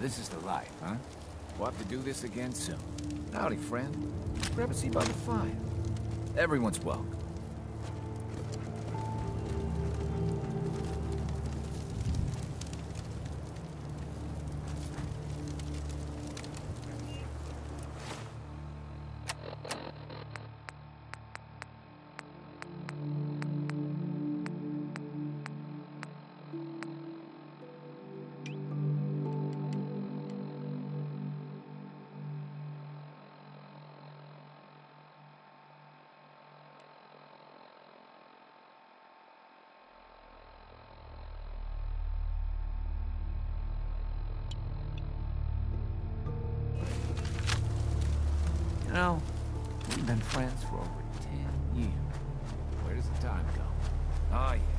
this is the life, huh? We'll have to do this again soon. Howdy, friend. Grab a seat by the fire. Everyone's welcome. Know, we've been friends for over 10 years. Where does the time go? Oh, yeah.